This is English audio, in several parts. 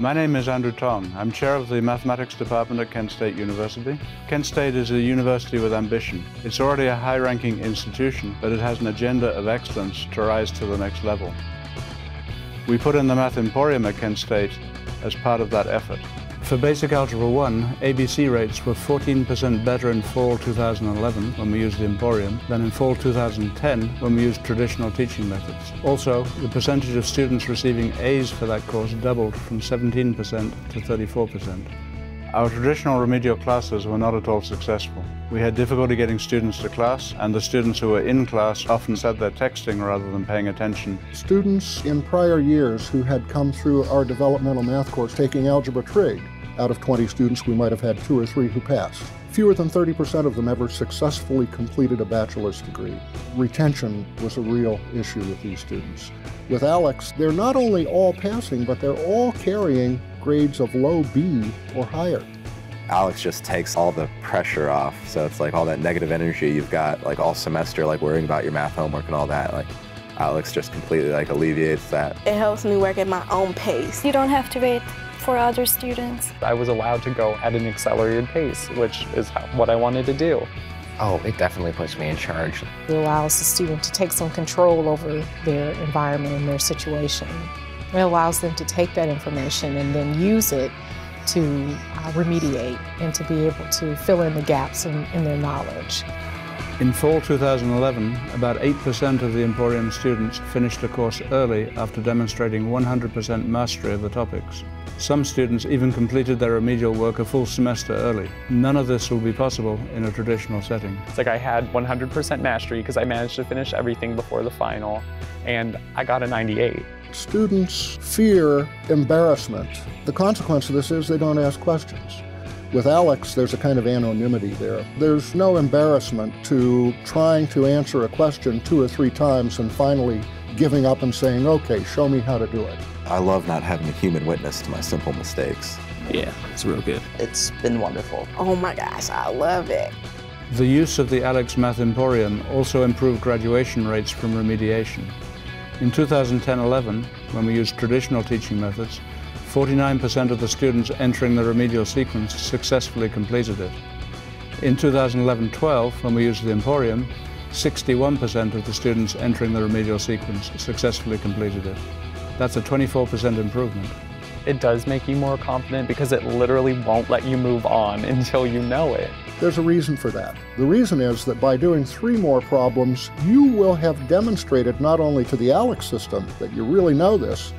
My name is Andrew Tonge. I'm chair of the mathematics department at Kent State University. Kent State is a university with ambition. It's already a high-ranking institution, but it has an agenda of excellence to rise to the next level. We put in the Math Emporium at Kent State as part of that effort. For Basic Algebra 1, ABC rates were 14% better in fall 2011 when we used the Emporium than in fall 2010 when we used traditional teaching methods. Also, the percentage of students receiving A's for that course doubled from 17% to 34%. Our traditional remedial classes were not at all successful. We had difficulty getting students to class, and the students who were in class often said they're texting rather than paying attention. Students in prior years who had come through our developmental math course taking algebra trig, out of 20 students, we might have had two or three who passed. Fewer than 30% of them ever successfully completed a bachelor's degree. Retention was a real issue with these students. With ALEKS, they're not only all passing, but they're all carrying grades of low B or higher. ALEKS just takes all the pressure off. So it's like all that negative energy you've got like all semester, like worrying about your math homework and all that. Like ALEKS just completely like alleviates that. It helps me work at my own pace. You don't have to wait for other students. I was allowed to go at an accelerated pace, which is what I wanted to do. Oh, it definitely puts me in charge. It allows the student to take some control over their environment and their situation. It allows them to take that information and then use it to uh, remediate and to be able to fill in the gaps in, in their knowledge. In fall 2011, about 8% of the Emporium students finished the course early after demonstrating 100% mastery of the topics. Some students even completed their remedial work a full semester early. None of this will be possible in a traditional setting. It's like I had 100% mastery because I managed to finish everything before the final, and I got a 98. Students fear embarrassment. The consequence of this is they don't ask questions. With ALEKS, there's a kind of anonymity there. There's no embarrassment to trying to answer a question two or three times and finally giving up and saying, okay, show me how to do it. I love not having a human witness to my simple mistakes. Yeah, it's real good. It's been wonderful. Oh my gosh, I love it. The use of the ALEKS Math Emporium also improved graduation rates from remediation. In 2010-11, when we used traditional teaching methods, 49% of the students entering the remedial sequence successfully completed it. In 2011-12, when we used the Emporium, 61% of the students entering the remedial sequence successfully completed it. That's a 24% improvement. It does make you more confident because it literally won't let you move on until you know it. There's a reason for that. The reason is that by doing three more problems, you will have demonstrated not only to the ALEKS system that you really know this,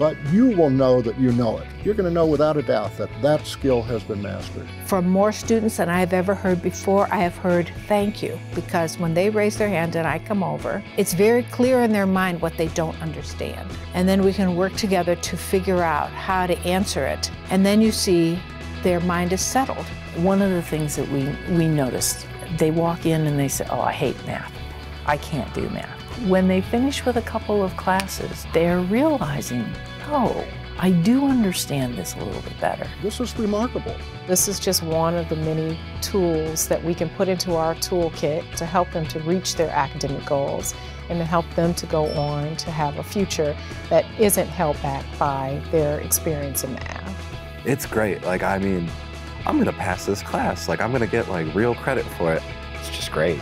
but you will know that you know it. You're going to know without a doubt that that skill has been mastered. From more students than I have ever heard before, I have heard thank you because when they raise their hand and I come over, it's very clear in their mind what they don't understand. And then we can work together to figure out how to answer it. And then you see their mind is settled. One of the things that we, we noticed, they walk in and they say, oh, I hate math. I can't do math. When they finish with a couple of classes, they're realizing oh, I do understand this a little bit better. This is remarkable. This is just one of the many tools that we can put into our toolkit to help them to reach their academic goals and to help them to go on to have a future that isn't held back by their experience in math. It's great. Like, I mean, I'm gonna pass this class. Like, I'm gonna get like real credit for it. It's just great.